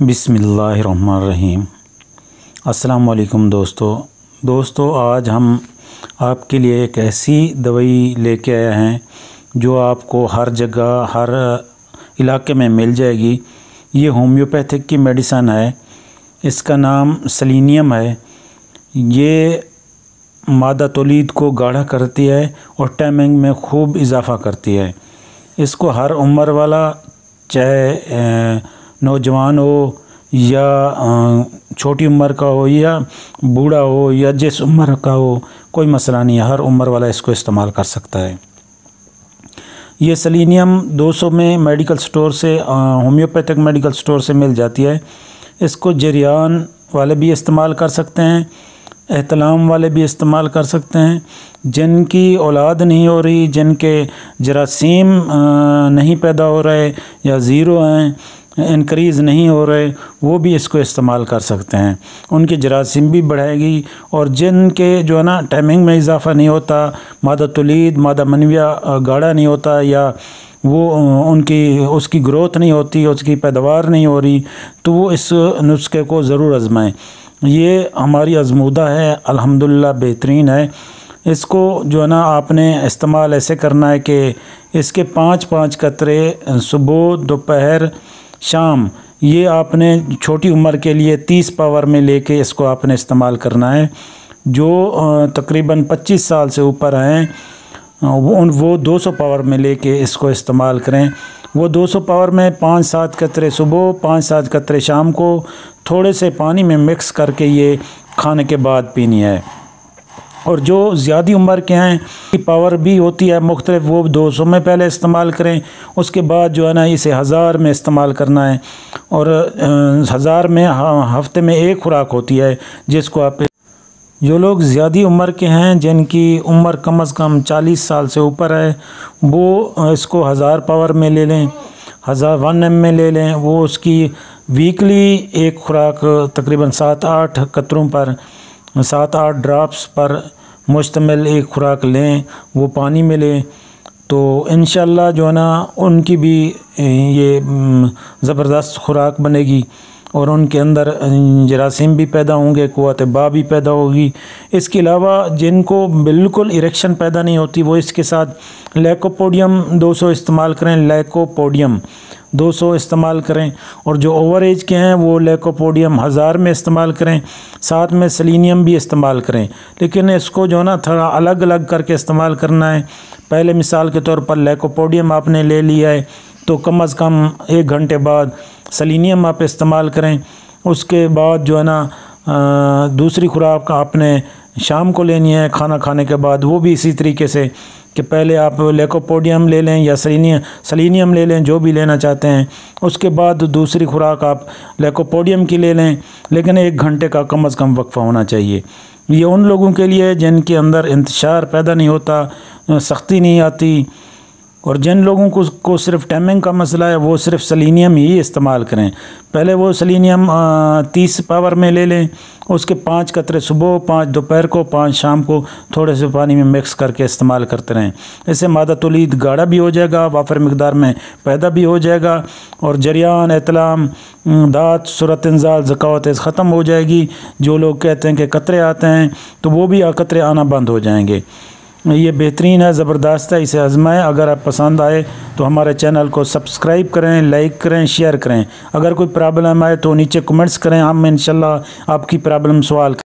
بسم اللہ الرحمن الرحیم۔ السلام علیکم دوستو۔ دوستو، آج ہم آپ کے لیے ایک ایسی دوائی لے کے آئے ہیں جو آپ کو ہر جگہ، ہر علاقے میں مل جائے گی۔ یہ ہومیوپیتھک کی میڈیسن ہے۔ اس کا نام سلینیم ہے۔ یہ مادہ تولید کو گاڑھا کرتی ہے اور ٹائمنگ میں خوب اضافہ کرتی ہے۔ اس کو ہر عمر والا، چاہے نوجوان ہو یا چھوٹی عمر کا ہو یا بوڑھا ہو یا جس عمر کا ہو، کوئی مسئلہ نہیں ہے، ہر عمر والا اس کو استعمال کر سکتا ہے۔ یہ سلینیم دو سو میں میڈیکل سٹور سے ہومیوپیتھک میڈیکل سٹور سے مل جاتی ہے۔ اس کو جریان والے بھی استعمال کر سکتے ہیں، احتلام والے بھی استعمال کر سکتے ہیں۔ جن کی اولاد نہیں ہو رہی، جن کے جراثیم نہیں پیدا ہو رہے یا زیرو ہیں انکریز نہیں ہو رہے، وہ بھی اس کو استعمال کر سکتے ہیں۔ ان کی جراثیم بھی بڑھائے گی اور جن کے جو ہے نا ٹائمنگ میں اضافہ نہیں ہوتا، مادہ تولید، مادہ منویہ گاڑا نہیں ہوتا یا وہ ان کی، اس کی گروتھ نہیں ہوتی، اس کی پیداوار نہیں ہو رہی، تو وہ اس نسخے کو ضرور آزمائیں۔ یہ ہماری ازمودہ ہے، الحمدللہ بہترین ہے۔ اس کو جو ہے نا آپ نے استعمال ایسے کرنا ہے کہ اس کے پانچ پانچ قطرے، صبح، دوپہر شام، یہ آپ نے چھوٹی عمر کے لیے تیس پاور میں لے کے اس کو آپ نے استعمال کرنا ہے، جو تقریباً پچیس سال سے اوپر ہیں وہ دو سو پاور میں لے کے اس کو استعمال کریں۔ وہ دو سو پاور میں پانچ سات قطرے صبح، پانچ سات قطرے شام کو تھوڑے سے پانی میں مکس کر کے یہ کھانے کے بعد پینی ہے۔ اور جو زیادہ عمر کے ہیں پاور بھی ہوتی ہے مختلف، وہ دو سو میں پہلے استعمال کریں، اس کے بعد جو ہے نا اسے ہزار میں استعمال کرنا ہے۔ اور ہزار میں ہاں، ہفتے میں ایک خوراک ہوتی ہے، جس کو آپ جو لوگ زیادہ عمر کے ہیں، جن کی عمر کم از کم چالیس سال سے اوپر ہے، وہ اس کو ہزار پاور میں لے لیں، ہزار ون ایم میں لے لیں۔ وہ اس کی ویکلی ایک خوراک تقریباً سات آٹھ قطروں پر، سات آٹھ ڈراپس پر مشتمل ایک خوراک لیں، وہ پانی میں لیں۔ تو انشاءاللہ جو ہے نا، ان کی بھی یہ زبردست خوراک بنے گی۔ اور ان کے اندر جراثیم بھی پیدا ہوں گے، قوت با بھی پیدا ہوگی۔ اس کے علاوہ جن کو بالکل اریکشن پیدا نہیں ہوتی، وہ اس کے ساتھ لیکوپوڈیم دو سو استعمال کریں۔ لیکوپوڈیم۔ دو سو استعمال کریں اور جو اوور ایج کے ہیں وہ لیکوپوڈیم ہزار میں استعمال کریں، ساتھ میں سلینیم بھی استعمال کریں۔ لیکن اس کو جو نا تھوڑا الگ الگ کر کے استعمال کرنا ہے۔ پہلے مثال کے طور پر لیکوپوڈیم آپ نے لے لیا ہے تو کم از کم ایک گھنٹے بعد سلینیم آپ استعمال کریں۔ اس کے بعد جو ہے نا دوسری خوراک آپ نے شام کو لینی ہے، کھانا کھانے کے بعد وہ بھی اسی طریقے سے کہ پہلے آپ لیکوپوڈیم لے لیں یا سلینیم سلینیم لے لیں، جو بھی لینا چاہتے ہیں۔ اس کے بعد دوسری خوراک آپ لیکوپوڈیم کی لے لیں، لیکن ایک گھنٹے کا کم از کم وقفہ ہونا چاہیے۔ یہ ان لوگوں کے لیے جن کے اندر انتشار پیدا نہیں ہوتا، سختی نہیں آتی اور جن لوگوں کو کو صرف ٹائمنگ کا مسئلہ ہے، وہ صرف سلینیم ہی استعمال کریں۔ پہلے وہ سلینیم تیس پاور میں لے لیں، اس کے پانچ قطرے صبح، پانچ دوپہر کو، پانچ شام کو تھوڑے سے پانی میں مکس کر کے استعمال کرتے رہیں۔ اس سے مادہ تولید گاڑا بھی ہو جائے گا، وافر مقدار میں پیدا بھی ہو جائے گا اور جریان اطلام دانت صورت انزال، ذکاوت ختم ہو جائے گی۔ جو لوگ کہتے ہیں کہ قطرے آتے ہیں تو وہ بھی قطرے آنا بند ہو جائیں گے۔ یہ بہترین ہے، زبردست ہے، اسے آزمائیں۔ اگر آپ پسند آئے تو ہمارے چینل کو سبسکرائب کریں، لائک کریں، شیئر کریں۔ اگر کوئی پرابلم آئے تو نیچے کمنٹس کریں۔ ہم انشاءاللہ آپ کی پرابلم سوال کریں۔